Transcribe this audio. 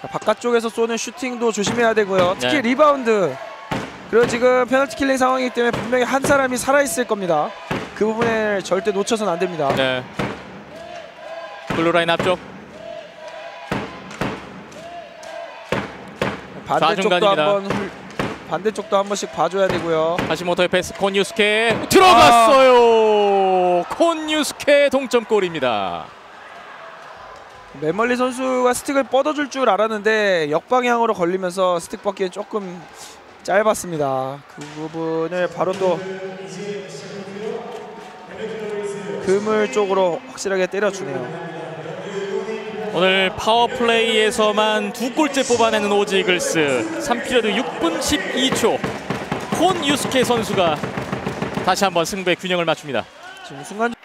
자, 바깥쪽에서 쏘는 슈팅도 조심해야 되고요. 특히 네. 리바운드. 그리고 지금 페널티 킬링 상황이기 때문에 분명히 한 사람이 살아 있을 겁니다. 그 부분을 절대 놓쳐서는 안 됩니다. 네. 블루라인 앞쪽 반대쪽도. 한번 훌... 반대쪽도 한 번씩 봐줘야 되고요. 하시모토의 패스 콘유스케 들어갔어요. 콘유스케 동점골입니다. 맨멀리 선수가 스틱을 뻗어줄 줄 알았는데 역방향으로 걸리면서 스틱 뻗기엔 조금 짧았습니다. 그 부분을 바로 또 그물 쪽으로 확실하게 때려주네요. 오늘 파워플레이에서만 두 골째 뽑아내는 오지 이글스 3피리어드 6분 12초 콘 유스케 선수가 다시 한번 승부의 균형을 맞춥니다. 지금 순간